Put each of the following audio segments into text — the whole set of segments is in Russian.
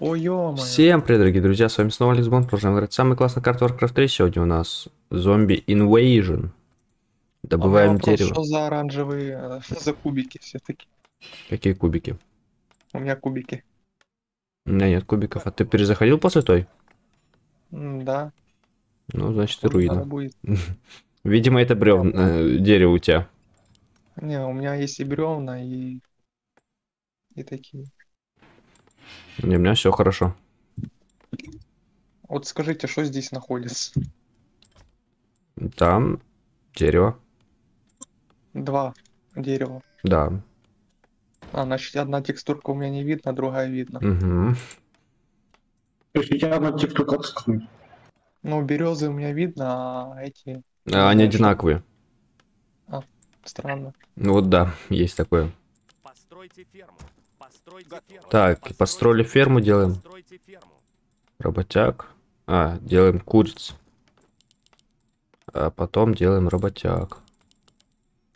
Ой, Всем привет, дорогие друзья, с вами снова Лизбон, продолжаем играть самый классный карта Warcraft 3. Сегодня у нас зомби Invasion. Добываем дерево. Что за оранжевые, э, за кубики все-таки? Какие кубики? У меня кубики. У меня нет кубиков. А ты перезаходил после той? Да. Ну, значит, и руина. будет. Видимо, это бревн, э, дерево у тебя. Не, у меня есть и бревна, и... И такие. Не, у меня все хорошо. Вот скажите, что здесь находится? Там дерево. Два дерева. Да. А, значит, одна текстурка у меня не видно, другая видно. Угу. То есть у тебя одна текстурка отсутствует. Ну, березы у меня видно, а эти А, они одинаковые. странно. Ну вот да, есть такое. Постройте ферму. Так, построили ферму, делаем. Работяг. А, делаем куриц. А потом делаем работяг.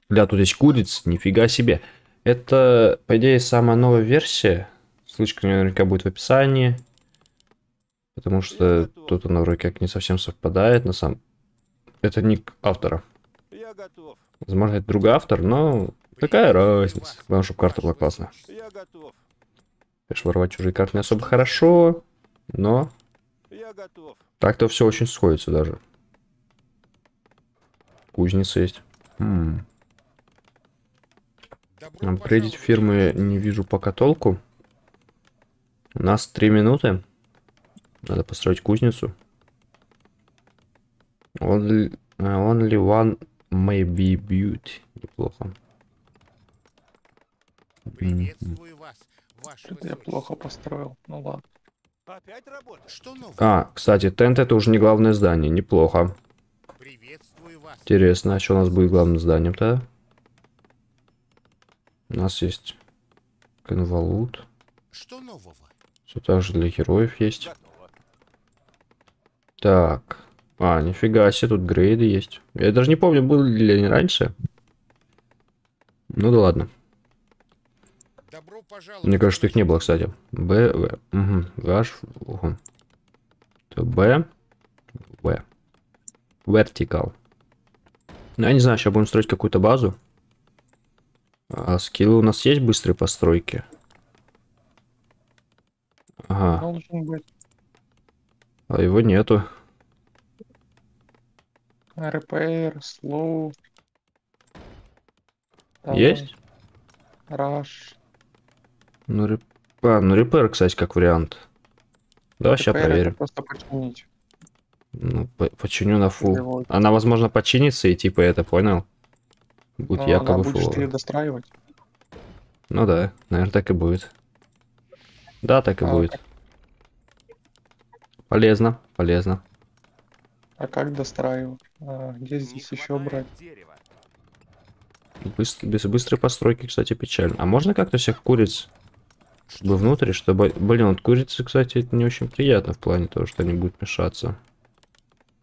Бля, тут есть куриц, нифига себе. Это, по идее, самая новая версия. Ссылочка наверняка будет в описании. Потому что тут она вроде как не совсем совпадает на самом... Это ник автора. Я готов. Возможно, это другой автор, но какая разница. Главное, чтобы карта была классная. Я готов. Конечно, воровать чужие карты не особо хорошо, но Я готов. так-то все очень сходится даже. Кузница есть. М. Апгрейдить фирмы не вижу пока толку. У нас три минуты. Надо построить кузницу. Only, э, only one may be built. Неплохо. Приветствую вас, ваше Что-то я плохо построил. Ну ладно. Опять работа. Что нового? А, кстати, тент это уже не главное здание. Неплохо. Приветствую вас. Интересно, а что у нас будет главным зданием-то? У нас есть конвалут. Что нового? Все так же для героев есть. Готово. Так. А, нифига себе, тут грейды есть. Я даже не помню, были ли они раньше. Ну да ладно. Мне кажется, что их не было, кстати. Б, В. Угу. Ваш. Угу. Б. В. Vertical. Ну, я не знаю, сейчас будем строить какую-то базу. А скиллы у нас есть быстрые постройки? Ага, Должен быть а его нету. slow. там, Есть? Rush. Ну, реп... а, ну репер, кстати, как вариант. Да, сейчас проверим. просто починить. Ну, по- починю на фул. Она, возможно, починится и типа это, понял? Будет якобы будешь фул. ты достраивать. Ну да, наверное, так и будет. Да, так и А, будет. Полезно, полезно. А как достраивать? А, где Не здесь еще брать? дерева. Быстр- без быстрой постройки, кстати, печально. А можно как-то всех куриц бы внутрь, чтобы... Блин, вот курицы, кстати, это не очень приятно в плане того, что они будут мешаться.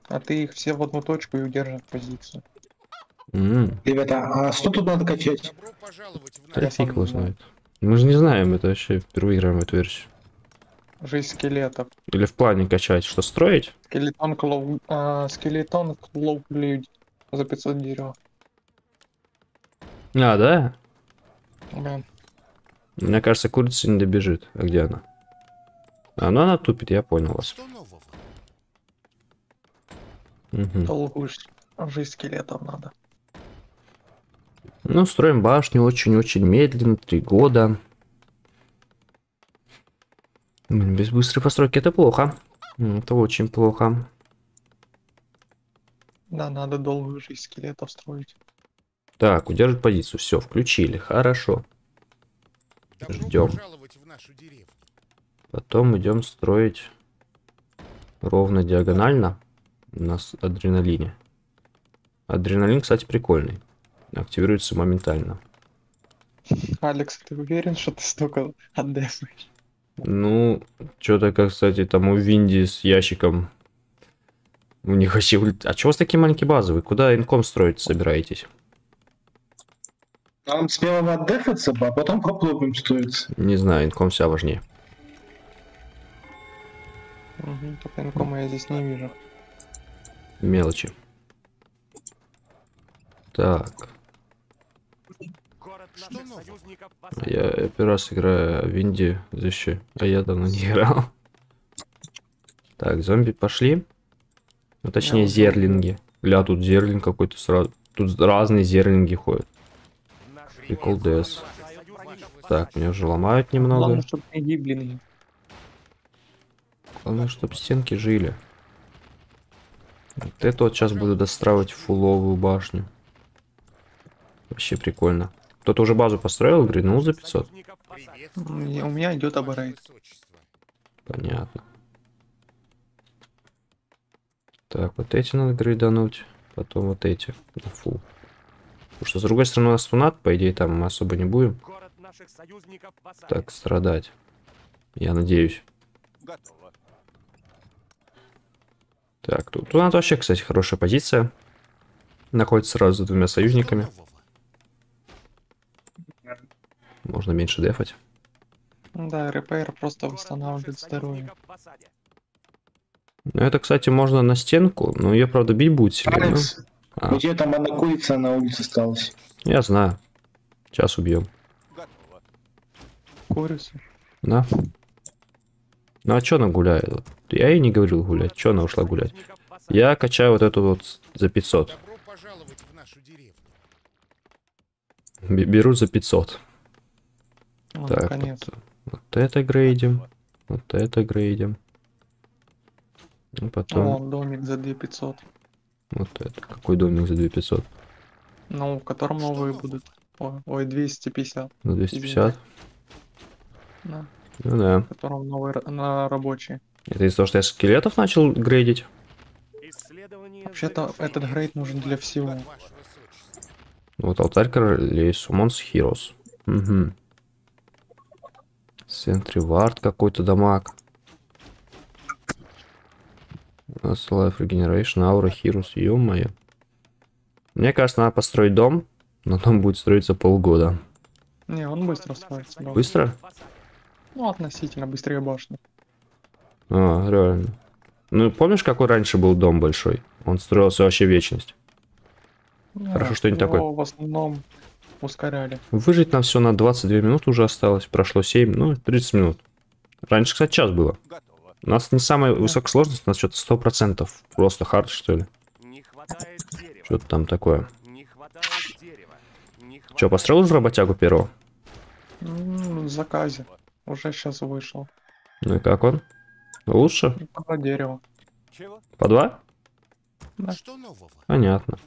А ты их все в одну точку и удержишь позицию. М, Ребята, а что тут надо качать? Добро пожаловать в Да фиг его знает. Мы же не знаем, это вообще впервые играем в эту версию. Жизнь скелетов. Или в плане качать, что строить? Скелетон клоу... а, скелетон клоу люди. За 500 дерева. А, да? Да. Мне кажется, курица не добежит. А где она? А, ну она тупит, я понял вас. Долгую ж- жизнь скелетов надо. Ну, строим башню очень-очень медленно, три года. Блин, Без быстрой постройки это плохо. Это очень плохо. Да, надо долгую жизнь скелетов строить. Так, удерживать позицию. Все, включили. Хорошо. Ждем. Потом идем строить ровно диагонально на с- адреналине. Адреналин, кстати, прикольный. Активируется моментально. Алекс, ты уверен, что ты столько отдефаешь? Ну, что-то, как, кстати, там у Винди с ящиком. У них вообще... А чего у вас такие маленькие базовые? Куда инком строить собираетесь? Нам сперва отдефаться, а потом попробуем строиться. Не знаю, инком вся важнее. Мгм, Только никому я здесь не вижу. Мелочи. Так, я первый раз играю в Инди защи, а я давно не играл. Так, зомби пошли. Ну, точнее, зерлинги. Гля, тут зерлинг какой-то сразу. Тут разные зерлинги ходят. Прикол ДС. Так, меня уже ломают немного. Главное, чтобы не гиблины. Главное, чтобы стенки жили. Вот это вот сейчас буду достраивать фуловую башню. Вообще прикольно. Кто-то уже базу построил, гринул за 500? Союзников в осаде. Приветствую М, я- вас, у меня идет высочество. Понятно. Так, вот эти надо грейдануть. Потом вот эти. на фул. Потому что с другой стороны у нас тунат, по идее, там мы особо не будем так страдать. Я надеюсь. Готово. Так, тут тунат вообще, кстати, хорошая позиция. Находится сразу за двумя союзниками. Можно меньше дефать. Да, РПР просто восстанавливает здоровье. Ну, это, кстати, можно на стенку, но ее, правда, бить будет сильно. Алекс, А, у тебя там одна курица на улице осталась. я знаю. Сейчас убьем. Курицу. На. Ну а чё она гуляет? Я ей не говорил гулять. Чё она ушла гулять? Я качаю вот эту вот за 500. Добро пожаловать в нашу деревню. Б- Беру за 500. Ну, Так, наконец. вот, вот это грейдим. Вот это грейдим. Ну, потом О, домик за 2500. Вот это. Какой домик за 2500? Ну, в котором новые будут. Ой, ой, 250. За 250? Да, Ну да. в котором новые на рабочие. Это из-за того, что я скелетов начал грейдить? Исследование Вообще-то этот грейд нужен для всего. Вот алтарь королей, Summons Heroes. Угу. Сентри Вард какой-то дамаг. Нас Life Regeneration, Aura Heroes, ё-моё. Мне кажется, надо построить дом, но дом будет строиться полгода. Не, он быстро строится. да. Быстро? Ну, относительно быстрее башни. А, реально. Ну, помнишь, какой раньше был дом большой? Он строился вообще вечность. Ну, Хорошо, что-нибудь его такое. в основном ускоряли. Выжить нам все на 22 минуты уже осталось. Прошло 7, ну, 30 минут. Раньше, кстати, час было. У нас не самая высокая сложность, у нас что-то 100%. Просто хард, что ли. Не хватает дерева. Что-то там такое. Не хватает дерева. Не Че, построил уже работягу первого? М, В заказе. Уже сейчас вышел. Ну и как он? Лучше? По дерево. Чего? По два? Да. Что нового? Понятно.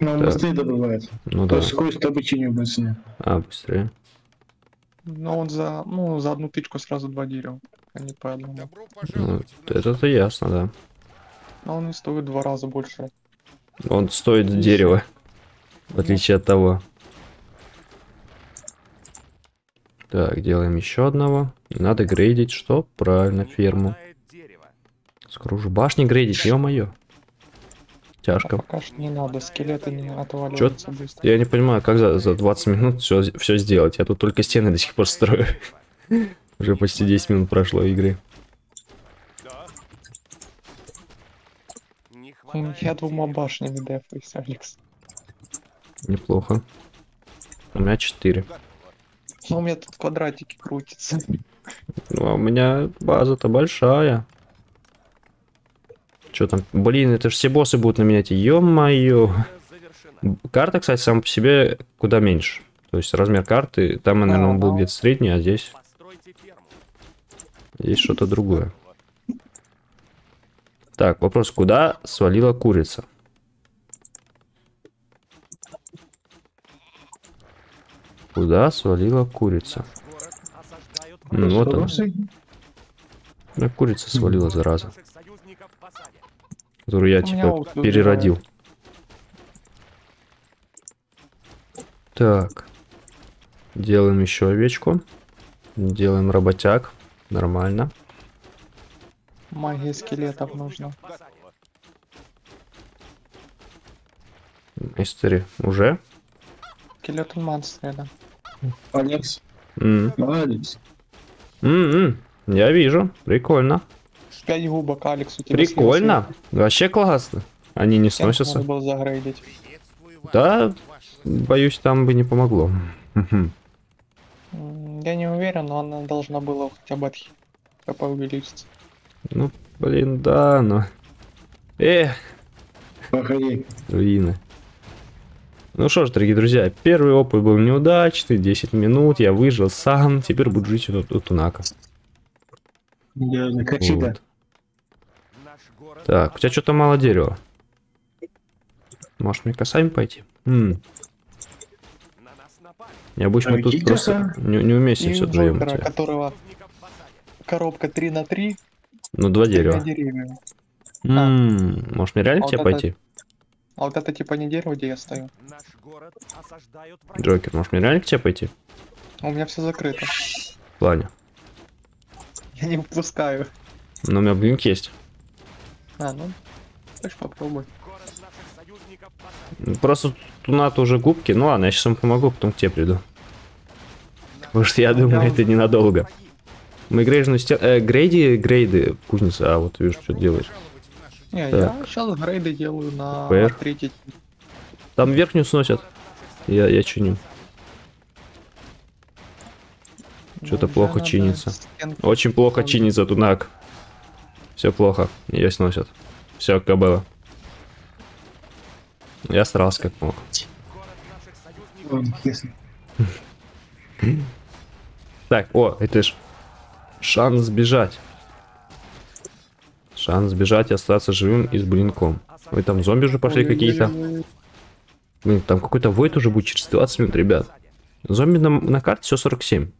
Но он Да. быстрее добывает. Ну То да. есть скорость обучения быстрее. А, быстрее. Но он за, ну, за одну тычку сразу два дерева, а не по одному. Добро Ну, это-то ясно, да. Но он и стоит два раза больше. Он стоит дерева. В отличие от того. Так, делаем еще одного. И надо грейдить что? Правильно, ферму. уже башни грейдить, ё-моё. А Тяжко. пока что не надо, скелеты не отваливаются быстро. Я не понимаю, как за, за 20 минут все, все сделать. Я тут только стены до сих пор строю. Уже почти 10 минут прошло игры. Я двумя башнями дефаюсь, Алекс. Неплохо. У меня 4. Готово. Ну, у меня тут квадратики крутятся. Ну, а у меня база-то большая. Что там? Блин, это же все боссы будут на меня идти. Ё-моё. Карта, кстати, сам по себе куда меньше. То есть размер карты, там, наверное, он был где-то средний, а здесь, здесь что-то другое. Так, вопрос, куда свалила курица? Куда свалила курица? Ну, вот она. Да, курица свалила, зараза, которую я, типа, переродил. Так. Делаем еще овечку. Делаем работяг. Нормально. Магия скелетов осаде. Мистери уже? Скелетон монстр, да. Алекс, М, молодец. м, м. Я вижу. Прикольно. Пять губок, Алекс, у тебя Прикольно. Вообще классно. Они не сносятся. Надо было загрейдить. Да, боюсь, там бы не помогло. Я не уверен, но она должна была хотя бы от ХП увеличиться. Ну, блин, да, но... Эх, Погоди. руины. Ну что ж, дорогие друзья, первый опыт был неудачный, 10 минут, я выжил сам, теперь буду жить у, у Тунака. Я Качида. Вот. Город Так, у тебя что-то мало дерева. Может мне косами пойти? М, мы тут просто не, не уместим И все вдвоем. Которого коробка 3 на 3 Ну, два дерева. деревьями. М, Может мне реально А к тебе вот это- пойти? А вот это типа не дерево, где я стою. Наш город осаждают враги. Джокер, может мне реально к тебе пойти? У меня все закрыто. В плане. Я не выпускаю. Но у меня блинк есть. А, ну, хочешь попробуй. Ну, Просто Туната уже губки. Ну ладно, я сейчас ему помогу, потом к тебе приду. Потому что я думаю, это ненадолго. Мы грейжную стену... Э, грейди, грейды, кузница. А, вот вижу, что нашу Не, Так. я сейчас грейды делаю на ПР. третий. Там верхнюю сносят. Я, я чиню. Чё-то Ну, плохо надо чинится. стенки Очень плохо чинится Тунак. Все плохо. Ее сносят. Все, кабела. Я старался как мог. Так, о, это ж шанс сбежать. Шанс сбежать и остаться живым и с блинком. Вы там зомби уже пошли какие-то? Блин, там какой-то войт уже будет через 20 минут, ребят. Зомби на, на карте все 47.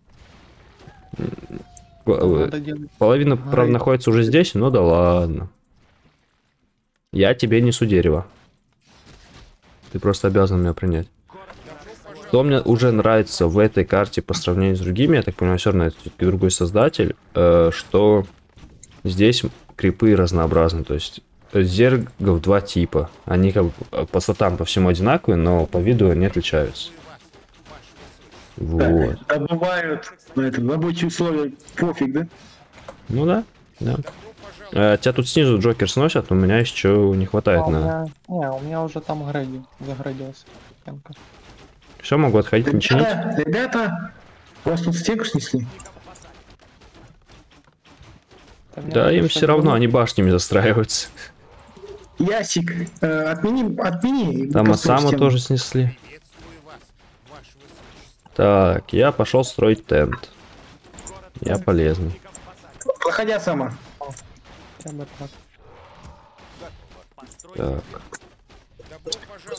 Э. Половина, Ай. правда, находится уже здесь, но да ладно. Я тебе несу дерево. Ты просто обязан меня принять. Что мне уже нравится в этой карте по сравнению с другими, я так понимаю, все равно это все-таки другой создатель, э, что здесь крипы разнообразны, то есть зергов два типа. Они как бы по статам по всему одинаковые, но по виду они отличаются. Вот. Да, бывают на этом рабочие условия. Пофиг, да? Ну да, да. Э, тебя тут снизу Джокер сносят, у меня еще не А, хватает у на... меня, не, у меня уже там грейди, заградился. Все, могу отходить, не чинить. Ребята, ребята, у вас тут стенку снесли? Да, им все равно, они башнями застраиваются. Ясик, э, отмени, отмени. Там стену. тоже снесли. Приветствую вас, ваше высочество. Так, я пошел строить тент. Я полезный. Хотя бы так. Пожаловать.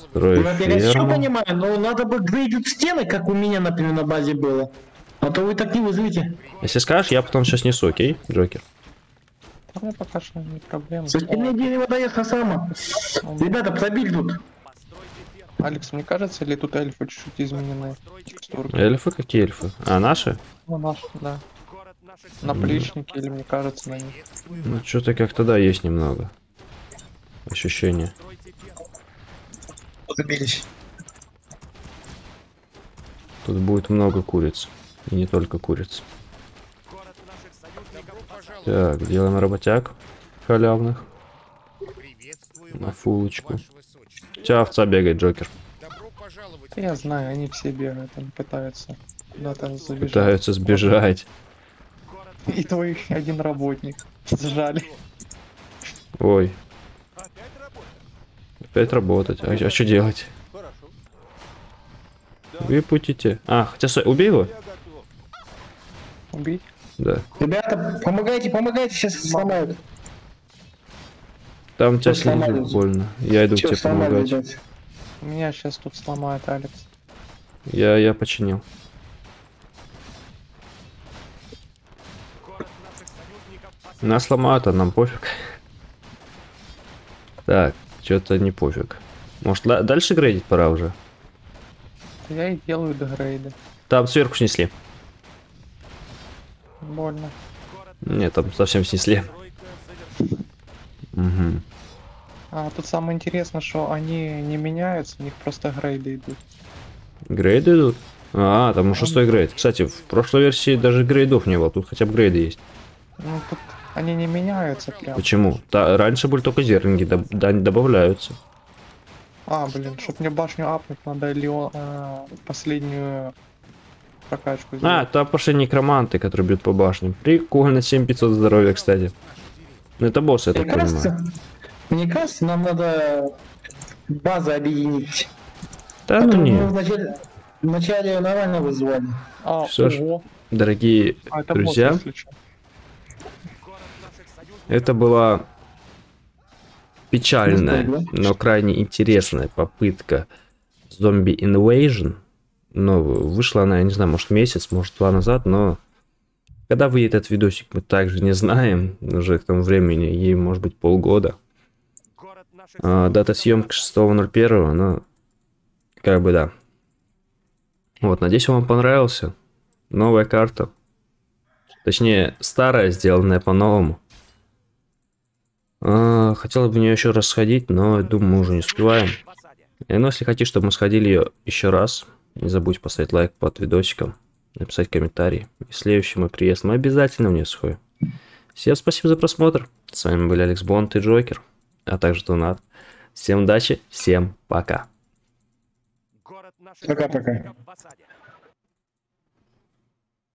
строю Ну, я все понимаю, но надо бы грейдить стены, как у меня, например, на базе было. А то вы так не вызовете. Если скажешь, я потом сейчас несу, окей, Джокер? Там пока что не проблема. Со стены дерево дает у- Ребята, пробили тут. Алекс, мне кажется, или тут эльфы чуть-чуть изменены? Текстурки. Эльфы? Какие эльфы? А, наши? Ну, наш, да. Наплечники, или мне кажется, на них. Ну, что-то как-то да, есть немного. Ощущение. Забились. Тут будет много куриц. И не только куриц. Так, делаем работяг халявных. На фулочку. Тебя овца бегает, Джокер. Добро пожаловать. Я знаю, они все бегают, они пытаются куда-то забежать. Пытаются сбежать. И твой один работник. Сжали. Ой, опять работать. А, что делать? Хорошо. Выпутите. А, хотя со- убей его? Убить? Да. Ребята, помогайте, помогайте, сейчас сломают. Там тебя сломали. снизу больно. Я иду к Всё, тебе помогать. ребят. Меня сейчас тут сломает Алекс. Я, я починил. Нас сломают, а нам пофиг. Так, что-то не пофиг. Может, дальше грейдить пора уже? Я и делаю дегрейды. Там сверху снесли. Больно. Нет, там совсем снесли. Угу. А тут самое интересное, что они не меняются, у них просто грейды идут. Грейды идут? А, там уже шестой грейд. Кстати, в прошлой версии даже грейдов не было, тут хотя бы грейды есть. Ну тут они не меняются прям. Почему? Да, раньше были только зерлинги, доб- да, добавляются. А, блин, чтоб мне башню апнуть, надо Леон, а, последнюю прокачку А, сделать. там пошли некроманты, которые бьют по башням. Прикольно, 7500 здоровья, кстати. Ну это босс, я Мне так понимаю. кажется, мне кажется, нам надо базы объединить. Да А ну мы не, вначале, вначале нормально вызвали. А, что ж. дорогие А, это друзья, босс, это была печальная, Ну, но крайне интересная попытка зомби Invasion. Но вышла она, я не знаю, может месяц, может два назад, но когда выйдет этот видосик, мы также не знаем. Уже к тому времени ей может быть полгода. А, дата съемки 6.01, но как бы да. Вот, надеюсь, вам понравился. Новая карта. Точнее, старая, сделанная по-новому. А, хотел бы в нее еще раз сходить, но думаю, мы уже не успеваем. И, ну, если хотите, чтобы мы сходили ее еще раз, не забудь поставить лайк под видосиком, написать комментарий. И следующий мой приезд мы обязательно в нее сходим. Всем спасибо за просмотр. С вами были Алекс Бонд и Джокер, а также Донат. Всем удачи, всем пока. Пока-пока.